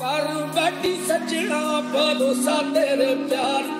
ਪਰ ਵੱਡੀ ਸੱਜਣਾ ਭਰੋਸਾ ਤੇਰੇ ਪਿਆਰ।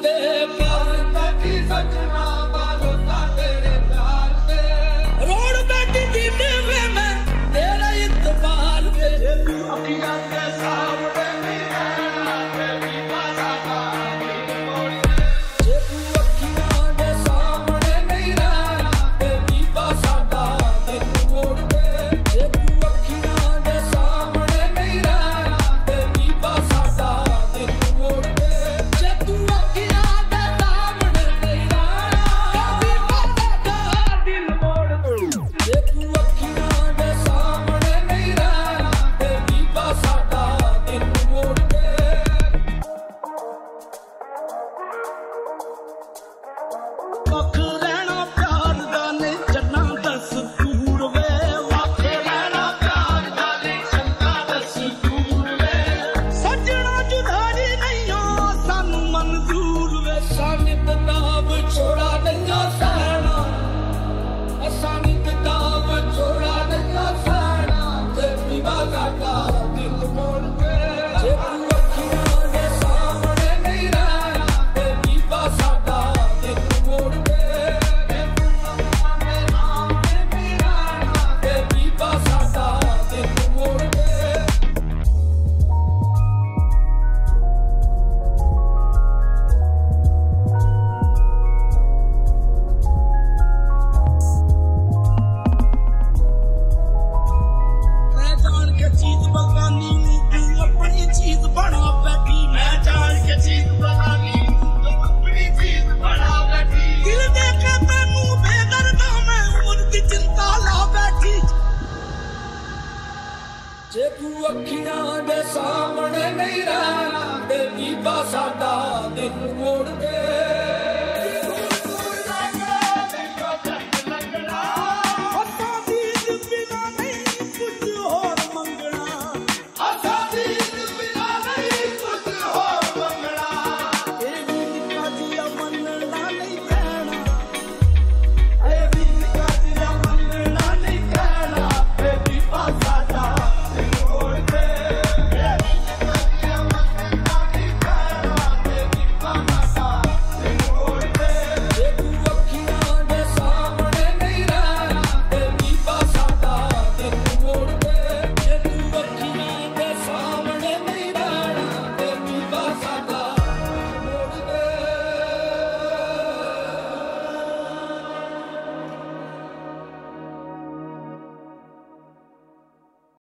ਜੇ ਤੂੰ ਅੱਖੀਆਂ ਦੇ ਸਾਹਮਣੇ ਨਹੀਂ ਰਹਿਣਾ ਤੇ ਬੀਬਾ ਸਾਡਾ